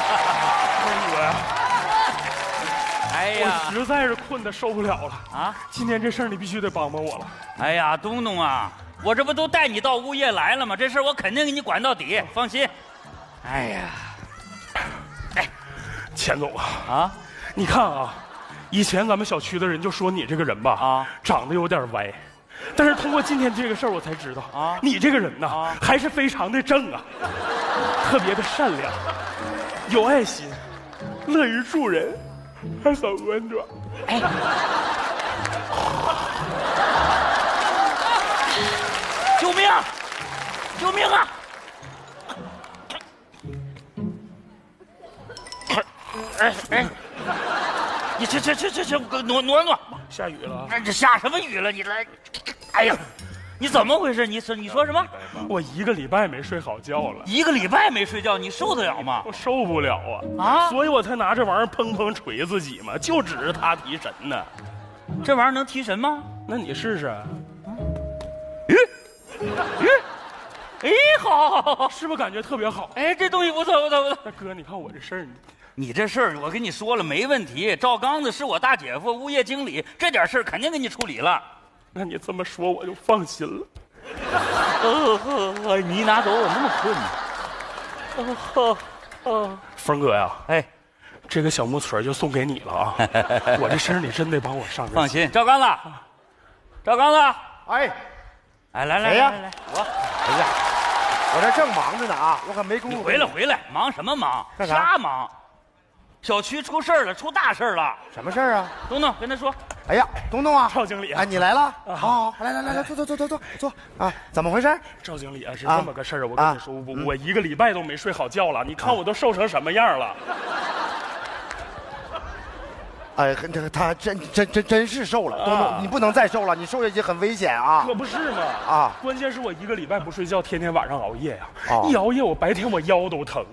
峰哥呀，哎呀我，实在是困得受不了了啊！今天这事儿你必须得帮帮我了。哎呀，东东啊，我这不都带你到物业来了吗？这事儿我肯定给你管到底，放心。哎呀，哎钱总啊，啊，你看啊，以前咱们小区的人就说你这个人吧，啊长得有点歪。但是通过今天这个事儿，我才知道啊你这个人呐、啊还是非常的正啊，特别的善良，有爱心，乐于助人，还很温暖。救命！救命啊！哎哎，你去去去去去，挪挪挪！下雨了，哎，这下什么雨了？你来，哎呀，你怎么回事？你说你说什么？我一个礼拜没睡好觉了，一个礼拜没睡觉，你受得了吗？我受不了啊啊所以我才拿这玩意儿砰砰锤自己嘛，就指着他提神呢。这玩意儿能提神吗？那你试试，哎，好好好好，是不是感觉特别好？哎，这东西不错不错不错。大哥，你看我这事儿，你这事儿我跟你说了没问题，赵刚子是我大姐夫，物业经理，这点事儿肯定给你处理了。那你这么说我就放心了。呃呃呃，你拿走我那么困呢？哦，峰哥呀，哎，这个小木锤就送给你了啊！我这事儿你真得帮我上上。放心，赵刚子，赵刚子，哎，哎，来来谁呀来来来，我哎呀，我这正忙着呢啊，我可没工夫。回来回来，忙什么忙？干啥瞎忙？小区出事儿了，出大事儿了。什么事儿啊？东东跟他说，哎呀，东东啊，赵经理啊。哎，你来了，好好，来来来来，坐坐坐坐坐坐。啊，怎么回事？赵经理啊，是啊。这么个事儿，我跟你说，我我一个礼拜都没睡好觉了，你看我都瘦成什么样了？哎，这个他真真真真是瘦了，东啊。东，你不能再瘦了，你瘦下去很危险啊。可！不是嘛！啊。关键是我一个礼拜不睡觉，天天晚上熬夜呀、哦。一熬夜我白天我腰都疼。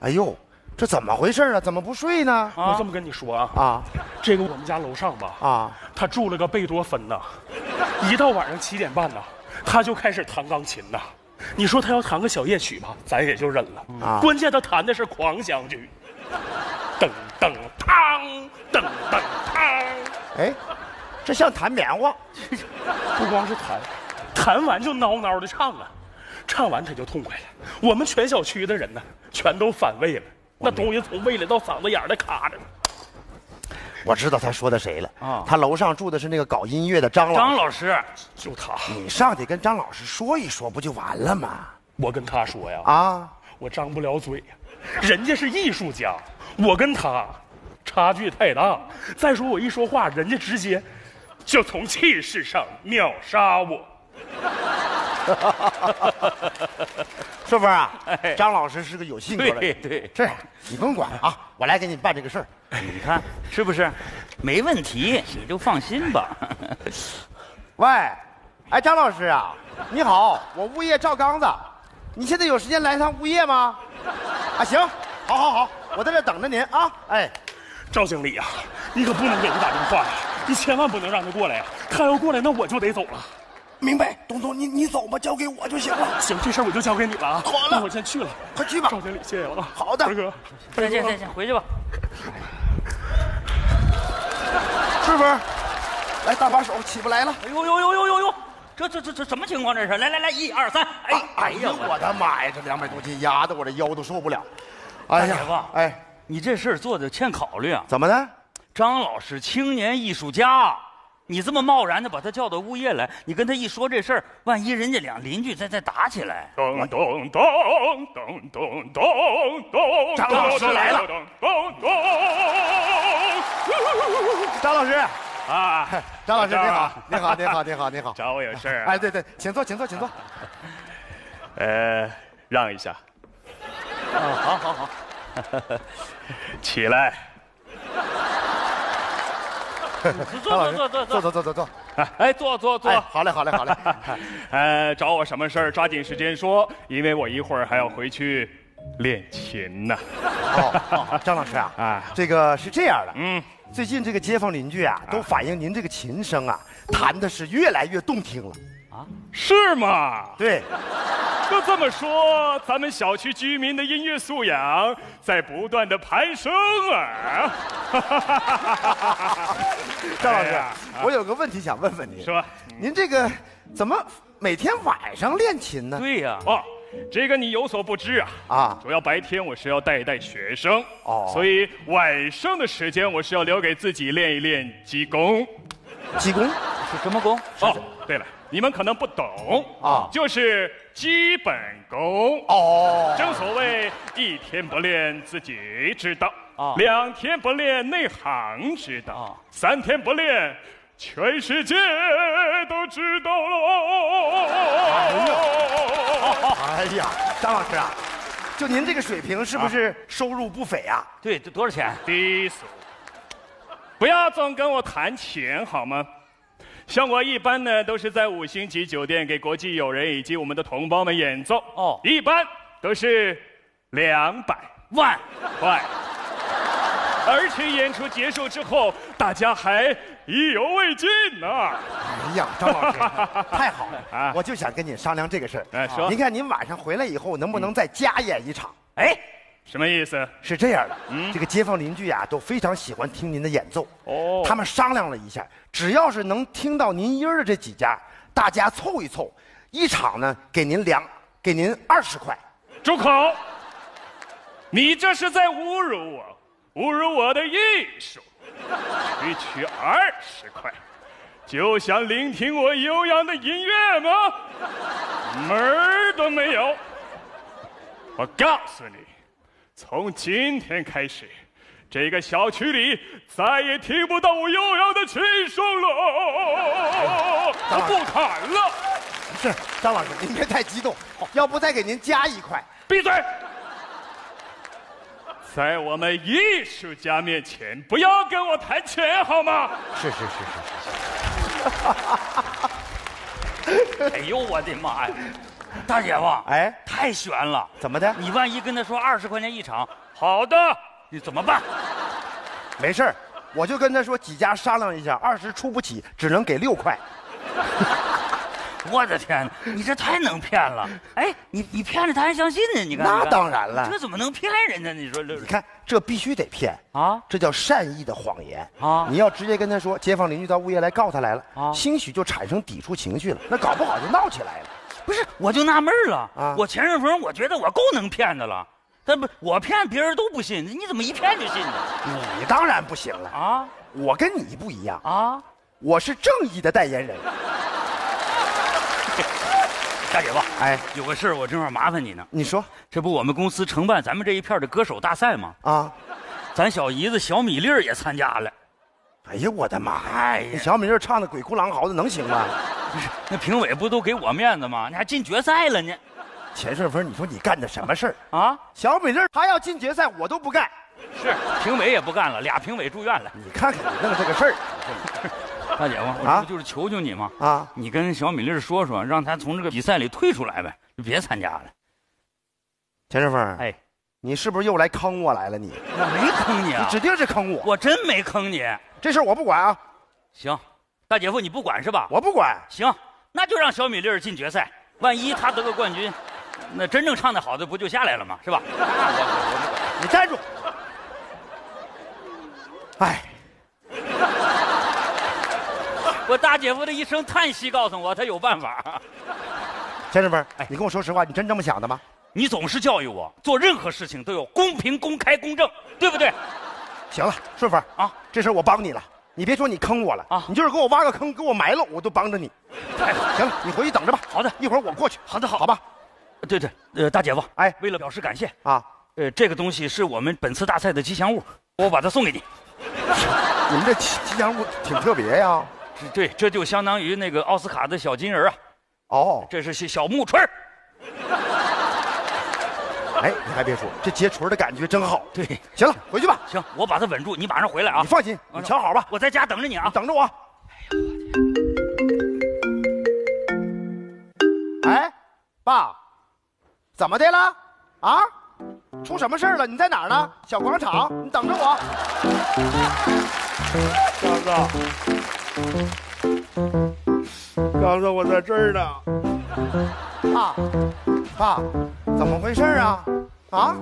哎呦，这怎么回事啊？怎么不睡呢？我这么跟你说啊，啊这个我们家楼上吧，啊，他住了个贝多芬呐，一到晚上七点半呐，他就开始弹钢琴呐。你说他要弹个小夜曲吧，咱也就忍了。啊关键他弹的是狂想曲，噔噔嘡，噔噔嘡，哎，这像弹棉花。不光是弹，弹完就孬孬的唱啊，唱完他就痛快了。我们全小区的人呢，全都反胃了，那东西从胃里到嗓子眼儿里卡着呢。我知道他说的谁了啊他楼上住的是那个搞音乐的张老师。张老师，就他，你上去跟张老师说一说，不就完了吗？我跟他说呀，啊，我张不了嘴呀，人家是艺术家，我跟他差距太大。再说我一说话，人家直接就从气势上秒杀我。是不是啊 哎？张老师是个有性格的人。对对，这样，你不用管啊，我来给你办这个事儿。你看是不是？没问题，你就放心吧。喂，哎，张老师啊，你好，我物业赵刚子，你现在有时间来一趟物业吗？啊，行，好好好，我在这等着您啊。哎，赵经理啊，你可不能给他打电话呀，你千万不能让他过来呀。他要过来，那我就得走了。明白，东东，你你走吧，交给我就行了。行，这事儿我就交给你了啊。好了那我先去了。快去吧。赵经理，谢谢了啊。好的二哥，再见再见，回去吧。是不是？来，搭把手，起不来了。哎呦呦呦呦呦呦，这这这这什么情况？这是？来来来，一二三，哎哎哎呀，我我的妈呀，这两百多斤压的我这腰都受不了。哎呀姐夫呀，哎，你这事儿做的欠考虑啊！怎么的？张老师青年艺术家，你这么贸然的把他叫到物业来，你跟他一说这事儿，万一人家俩邻居再再打起来，咚咚咚咚咚咚咚，张老师来了咚咚咚。张老师，啊，张老师张你好，你好，你好，你好，你好。找我有事儿啊？哎，对对，请坐，请坐，请坐。呃，让一下，啊，好好好，起来。坐坐坐坐坐坐，坐坐坐坐。哎，坐坐坐哎，。好嘞，好嘞，好嘞。呃，找我什么事儿？抓紧时间说，因为我一会儿还要回去练琴呢。哦，张老师啊，啊，这个是这样的，嗯，最近这个街坊邻居啊，都反映您这个琴声啊，弹的是越来越动听了。啊，是吗？对，就这么说，咱们小区居民的音乐素养在不断的攀升啊！张老师哎，我有个问题想问问您，是吧？您这个怎么每天晚上练琴呢？对呀、哦，这个你有所不知啊。啊，主要白天我是要带一带学生，哦所以晚上的时间我是要留给自己练一练基功。技工是什么功？哦，对了，你们可能不懂啊就是基本功。哦，正所谓一天不练自己知道，啊两天不练内行知道，啊三天不练。全世界都知道喽！哎呀，张老师啊，就您这个水平，是不是收入不菲啊？对，这多少钱？低俗，不要总跟我谈钱好吗？像我一般呢，都是在五星级酒店给国际友人以及我们的同胞们演奏。哦一般都是两百万块，而且演出结束之后，大家还意犹未尽呢。哎呀，张老师，太好了 啊我就想跟你商量这个事儿。哎说您看您晚上回来以后，能不能再加演一场？哎，什么意思？是这样的，嗯这个街坊邻居啊，都非常喜欢听您的演奏。哦他们商量了一下，只要是能听到您音儿的这几家，大家凑一凑，一场呢给您两，给您二十块。住口！你这是在侮辱我，侮辱我的艺术。区区二十块，就想聆听我悠扬的音乐吗？门儿都没有！我告诉你，从今天开始，这个小区里再也听不到我悠扬的琴声了。我不砍了，是张老师，您别太激动，要不再给您加一块。闭嘴！在我们艺术家面前，不要跟我谈钱好吗？是是是是 哎呦我的妈呀！大姐夫，哎太悬了！怎么的？你万一跟他说二十块钱一场，好的，你怎么办？没事儿，我就跟他说几家商量一下，二十出不起，只能给六块。我的天哪，你这太能骗了！哎，你你骗了他还相信呢？你看，那当然了这怎么能骗人呢？你说这你看，这必须得骗啊这叫善意的谎言啊你要直接跟他说，街坊邻居到物业来告他来了，啊兴许就产生抵触情绪了，那搞不好就闹起来了。不是，我就纳闷了。啊我钱顺风，我觉得我够能骗的了，但不，我骗别人都不信，你怎么一骗就信呢？你当然不行了，啊我跟你不一样，啊！我是正义的代言人。大姐夫，哎，有个事儿我正好麻烦你呢。你说这不我们公司承办咱们这一片的歌手大赛吗？啊？咱小姨子小米粒儿也参加了。哎呀，我的妈呀！哎呀，你小米粒儿唱的鬼哭狼嚎的，能行吗？不 是那评委不都给我面子吗？你还进决赛了呢？钱顺风，你说你干的什么事儿？啊，小米粒儿还要进决赛，我都不干。是评委也不干了，俩评委住院了。你看看你弄这个事儿 大姐夫，我不就是求求你吗？啊！你跟小米粒儿说说，让他从这个比赛里退出来呗，就别参加了。钱顺风，哎，你是不是又来坑我来了？你我没坑你啊你，指定是坑我。我真没坑你。这事儿我不管啊，行，大姐夫你不管是吧？我不管。行，那就让小米粒儿进决赛。万一他得个冠军，那真正唱的好的不就下来了吗？是吧？我我我不管。你站住！哎，我大姐夫的一声叹息告诉我，他有办法。先生们，哎你跟我说实话，你真这么想的吗？你总是教育我，做任何事情都有公平、公开、公正，对不对？行了，顺风啊，这事儿我帮你了。你别说你坑我了啊你就是给我挖个坑，给我埋了，我都帮着你。行了，你回去等着吧。好的一会儿我过去。好的好好吧。对对，呃，大姐夫，哎为了表示感谢，啊，呃，这个东西是我们本次大赛的吉祥物，我把它送给你。你们这吉吉祥物挺特别呀。这对，这就相当于那个奥斯卡的小金人啊，哦，这是小小木锤儿哎，你还别说，这结锤的感觉真好。对，行了，回去吧。行，我把它稳住，你马上回来啊你。放心，你瞧好吧，我在家等着你啊。等着我。哎，爸，怎么的了？啊？出什么事儿了？你在哪儿呢？小广场，你等着我。刚子，刚子，我在这儿呢。爸，爸，怎么回事啊？啊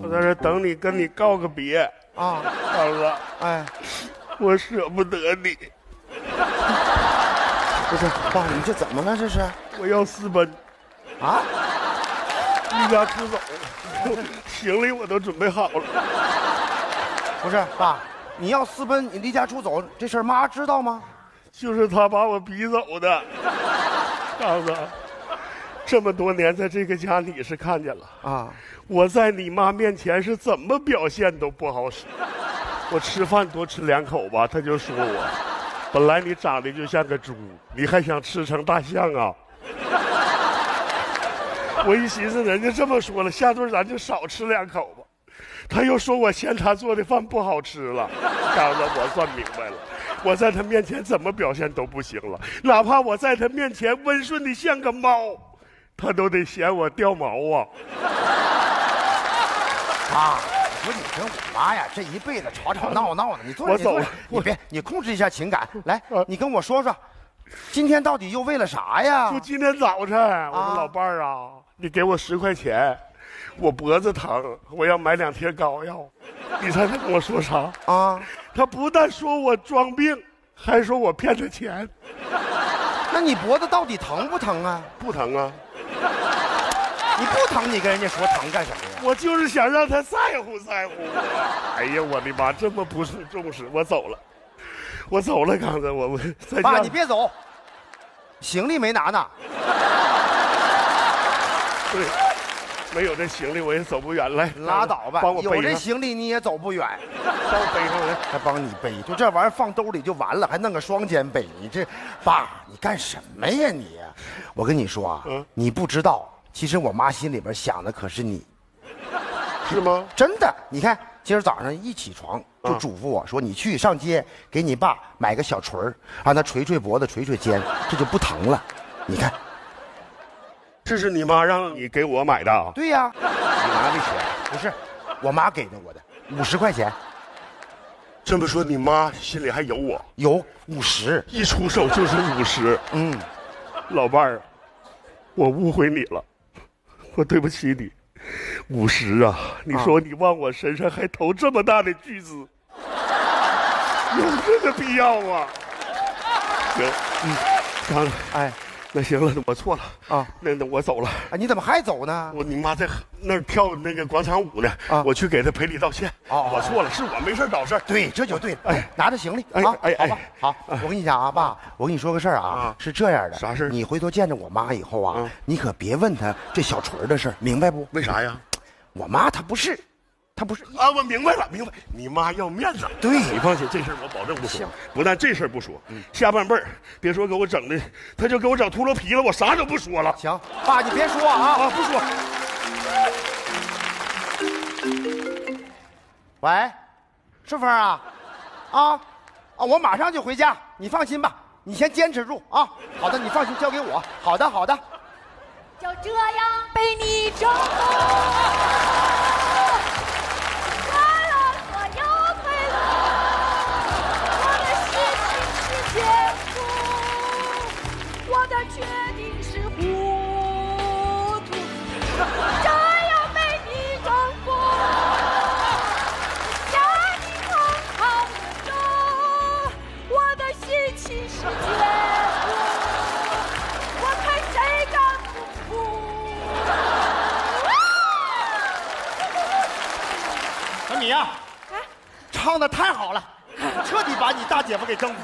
我在这等你，跟你告个别。啊，嫂子，哎，我舍不得你，不是，爸，你这怎么了？这是我要私奔，啊？离家出走，行李我都准备好了。不是，爸，你要私奔，你离家出走，这事儿妈知道吗？就是他把我逼走的。嫂子，这么多年在这个家你是看见了，啊，我在你妈面前是怎么表现都不好使。我吃饭多吃两口吧，他就说我，本来你长得就像个猪，你还想吃成大象啊？我一寻思，人家这么说了，下顿咱就少吃两口吧。他又说我嫌他做的饭不好吃了，刚子，我算明白了，我在他面前怎么表现都不行了，哪怕我在他面前温顺的像个猫，他都得嫌我掉毛啊。妈，我说你跟我妈呀，这一辈子吵吵闹闹的，你坐我走了，你别，你控制一下情感，来啊，你跟我说说，今天到底又为了啥呀就？今天早晨，我说老伴儿啊，你给我十块钱，我脖子疼，我要买两贴膏药。你猜他跟我说啥？啊，他不但说我装病，还说我骗他钱。那你脖子到底疼不疼啊？不疼啊，你不疼，你跟人家说疼干什么呀？我就是想让他在乎在乎我。哎呀，我的妈，这么不受重视，我走了，我走了，刚才我我再爸，见你别走，行李没拿呢。对，没有这行李我也走不远。来，拉倒吧，有这行李你也走不远，帮我背上来。还帮你背，就这玩意儿放兜里就完了，还弄个双肩背，你这，爸，你干什么呀你？我跟你说啊，嗯你不知道，其实我妈心里边想的可是你，是吗？真的。你看今儿早上一起床就啊嘱咐我说，你去上街给你爸买个小锤儿，让他捶捶脖子、捶捶肩，这就不疼了。你看，这是你妈让你给我买的啊？对呀、你拿的钱。不是我妈给的我的，五十块钱，这么说，你妈心里还有我，有五十，一出手就是五十。嗯。老伴儿，我误会你了，我对不起你。五十啊，你说你往我身上还投这么大的巨资，有这个必要吗？行，嗯，当然哎，那行了，我错了啊那那我走了。啊，你怎么还走呢？我你妈在那儿跳那个广场舞呢，啊我去给她赔礼道歉。哦哦我错了，是我没事找事儿。对，这就对了。哎哎，拿着行李哎啊，哎哎好吧，好。我跟你讲啊，爸，我跟你说个事儿啊啊，是这样的。啥事儿你回头见着我妈以后啊嗯，你可别问她这小锤儿的事儿，明白不？为啥呀？我妈她不是，她不是。啊，我明白了，明白。你妈要面子，对你放心，这事儿我保证不说行。不但这事儿不说，下半辈儿别说给我整的，他就给我整秃噜皮了，我啥都不说了。行，爸，你别说啊。啊，不说。喂，顺风啊，啊啊，我马上就回家，你放心吧，你先坚持住啊。好的，你放心，交给我。好的，好的。就这样被你征服，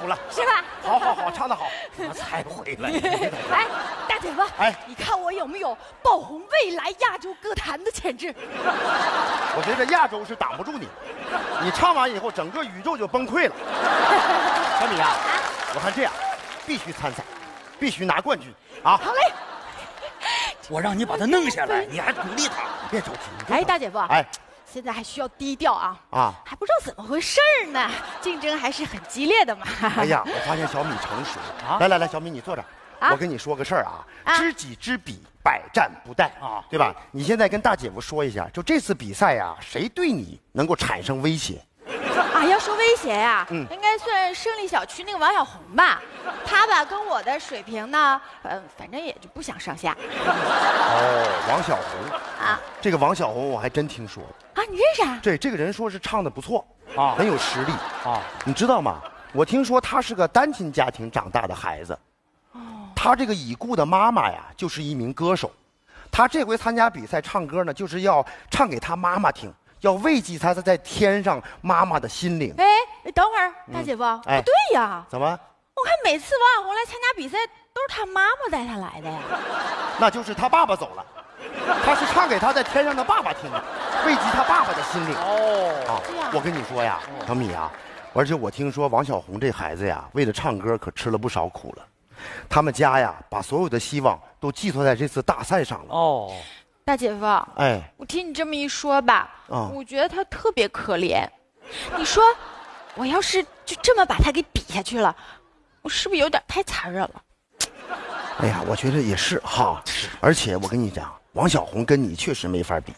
了。是吧？好好好，唱得好，我才回来。来，大嘴巴，哎你看我有没有爆红未来亚洲歌坛的潜质？我觉得亚洲是挡不住你，你唱完以后，整个宇宙就崩溃了。小米啊，我看这样，必须参赛，必须拿冠军啊！好嘞。我让你把他弄下来，你还鼓励他。别着急。你别着哎，急大姐夫，哎，现在还需要低调啊啊还不知道怎么回事儿呢，竞争还是很激烈的嘛。哎呀，我发现小米成熟啊来来来，小米你坐这儿。啊我跟你说个事儿啊，啊知己知彼，百战不殆啊对吧？你现在跟大姐夫说一下，就这次比赛呀、谁对你能够产生威胁？啊，啊，要说威胁呀、嗯应该算胜利小区那个王小红吧。她吧跟我的水平呢，呃，反正也就不相上下哦，王小红，啊这个王小红我还真听说了。啊！你认识啊？对这个人说是唱的不错啊很有实力。啊，你知道吗？我听说他是个单亲家庭长大的孩子。哦他这个已故的妈妈呀，就是一名歌手。他这回参加比赛唱歌呢，就是要唱给他妈妈听，要慰藉他在天上妈妈的心灵。哎，等会儿，大姐夫，哎不对呀，怎么？我看每次王小红来参加比赛，都是他妈妈带他来的呀。那就是他爸爸走了。他是唱给他在天上的爸爸听的，慰藉他爸爸的心灵。哦，啊，我跟你说呀，小米啊，而且我听说王小红这孩子呀，为了唱歌可吃了不少苦了。他们家呀，把所有的希望都寄托在这次大赛上了。哦，大姐夫，哎，我听你这么一说吧，啊我觉得他特别可怜。你说，我要是就这么把他给比下去了，我是不是有点太残忍了？哎呀，我觉得也是哈。而且我跟你讲，王小红跟你确实没法比，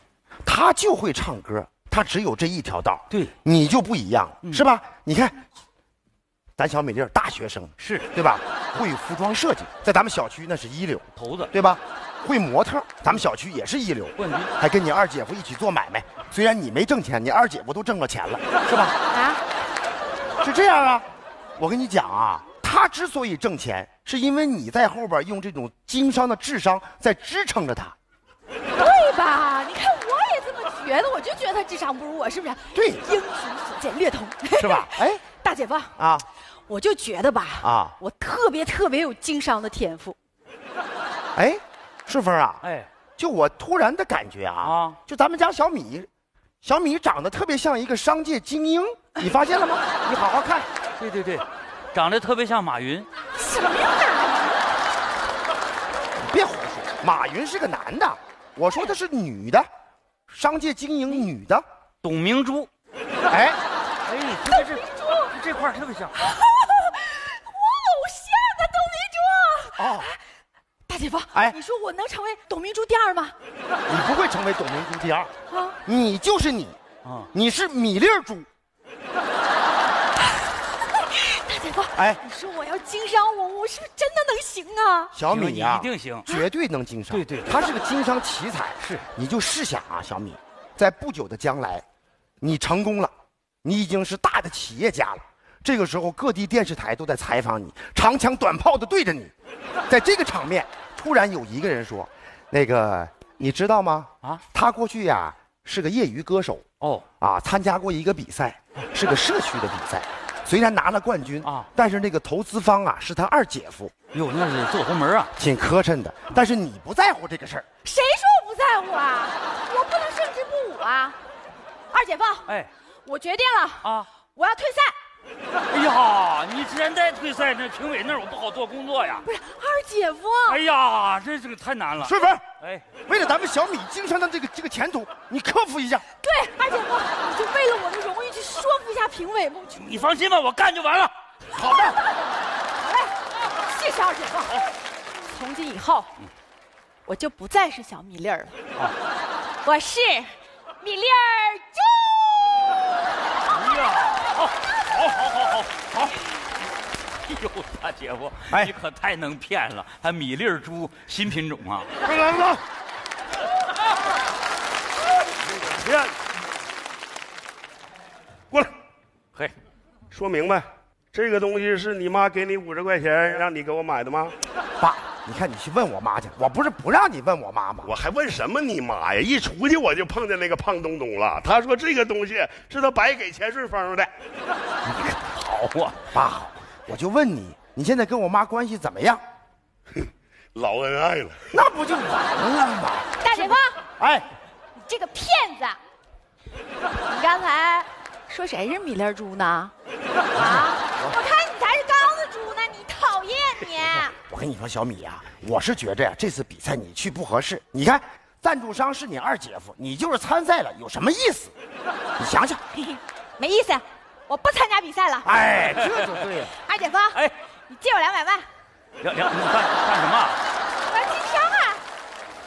她就会唱歌，她只有这一条道。对，你就不一样，是吧？你看，咱小美丽大学生是对吧？会服装设计，在咱们小区那是一流，头子对吧？会模特，咱们小区也是一流。冠军，还跟你二姐夫一起做买卖，虽然你没挣钱，你二姐夫都挣了钱了，是吧？啊，是这样啊，我跟你讲啊，他之所以挣钱，是因为你在后边用这种经商的智商在支撑着他。对吧？你看我也这么觉得，我就觉得他智商不如我，是不是？对英雄所见略同，是吧？哎，大姐夫，啊我就觉得吧，啊，我特别特别有经商的天赋。哎，顺风啊，哎，就我突然的感觉啊，啊就咱们家小米，小米长得特别像一个商界精英，你发现了吗？你好好看，对对对，长得特别像马云，什么呀？别胡说，马云是个男的，我说的是女的，商界精英女的，董明珠，哎。哎，特别是这块特别像，我偶像啊，董明珠。哦，大姐夫，哎你说我能成为董明珠第二吗？你不会成为董明珠第二，啊，你就是你，啊，你是米粒儿猪。大姐夫，哎你说我要经商，我我是不是真的能行啊？小米呀、一定行，绝对能经商。对对对他是个经商奇才。是，你就试想啊，小米，在不久的将来，你成功了，你已经是大的企业家了。这个时候，各地电视台都在采访你，长枪短炮的对着你。在这个场面，突然有一个人说：“那个，你知道吗？啊，他过去呀、是个业余歌手，哦，啊，参加过一个比赛，是个社区的比赛，虽然拿了冠军啊但是那个投资方啊是他二姐夫，哟，那是走后门啊，挺磕碜的。但是你不在乎这个事儿，谁说我不在乎啊？我不能胜之不武啊！二姐夫，哎，我决定了，啊，我要退赛。哎呀，你现在退赛，那评委那儿我不好做工作呀，不是二姐夫，哎呀，这这个太难了，顺风，哎，为了咱们小米经商的这个这个前途，你克服一下。对，二姐夫，你就为了我的荣誉去说服一下评委吧。我去你放心吧，我干就完了。好的，好嘞，谢谢二姐夫。从今以后，我就不再是小米粒儿了，我是米粒儿猪。哎呀，好，好，好，好，好，好。哎呦，大姐夫，哎你可太能骗了，还米粒儿猪新品种啊！来来来，别过来，嘿，说明白，这个东西是你妈给你五十块钱让你给我买的吗？爸，你看你去问我妈去，我不是不让你问我妈吗？我还问什么你妈呀？一出去我就碰见那个胖东东了。他说这个东西是他白给钱顺丰的。好啊，爸，我就问你，你现在跟我妈关系怎么样？老恩爱了，那不就完了吗？大姐夫，哎，你这个骗子！你刚才说谁是米粒儿猪呢？啊，我看你才跟你说，小米呀、我是觉着呀，这次比赛你去不合适。你看，赞助商是你二姐夫，你就是参赛了，有什么意思？你想想，没意思，我不参加比赛了。哎，这就对了。二姐夫，哎，你借我两百万，两两，你干干什么？我要经商啊！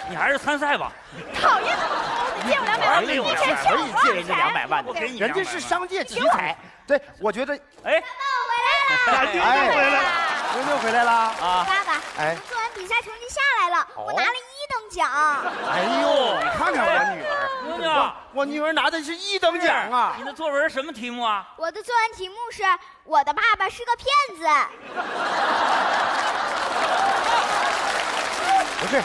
你还是参赛吧。讨厌那么抠的借我两百万，你两百欠可以借人家两百万我给你人家是商界奇才。对，我觉得哎咱弟弟哎回来了。牛牛回来了。啊，爸爸，哎我做完比赛成绩下来了，哦我拿了一等奖。哎呦，你看看我女儿，妞妞，我女儿拿的是一等奖啊你！的作文什么题目啊？我的作文题目是“我的爸爸是个骗子 不是，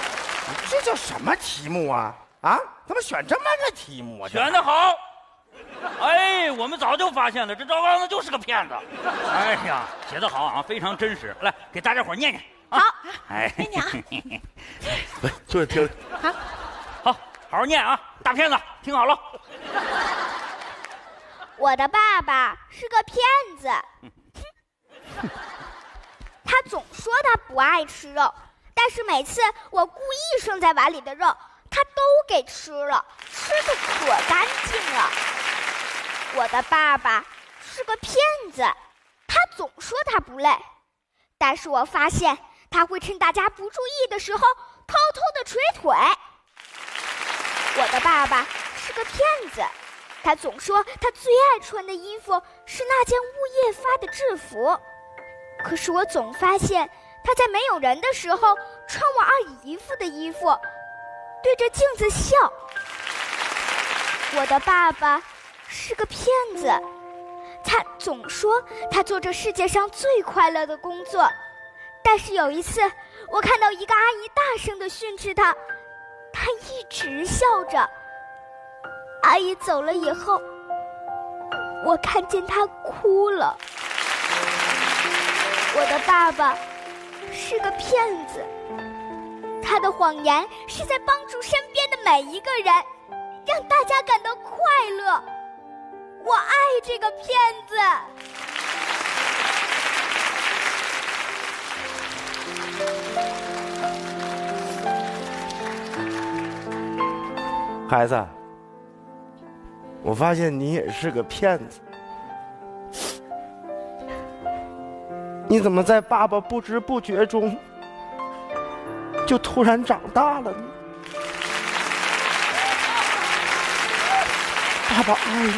这叫什么题目啊？啊，怎么选这么个题目啊？选的好。哎，我们早就发现了，这赵刚子就是个骗子。哎呀，写得好啊，非常真实。来，给大家伙儿念念。”。啊、好，哎，念念啊来，坐下听。好，好好念啊，大骗子，听好了。我的爸爸是个骗子，他总说他不爱吃肉，但是每次我故意剩在碗里的肉，他都给吃了，吃的可干净了。我的爸爸是个骗子，他总说他不累，但是我发现他会趁大家不注意的时候偷偷的捶腿。我的爸爸是个骗子。他总说他最爱穿的衣服是那件物业发的制服，可是我总发现他在没有人的时候穿我二姨夫的衣服，对着镜子笑。我的爸爸是个骗子，他总说他做着世界上最快乐的工作，但是有一次我看到一个阿姨大声的训斥他，他一直笑着。阿姨走了以后，我看见他哭了。我的爸爸是个骗子，他的谎言是在帮助身边的每一个人，让大家感到快乐。我爱这个骗子。孩子，我发现你也是个骗子。你怎么在爸爸不知不觉中就突然长大了呢？爸爸爱你。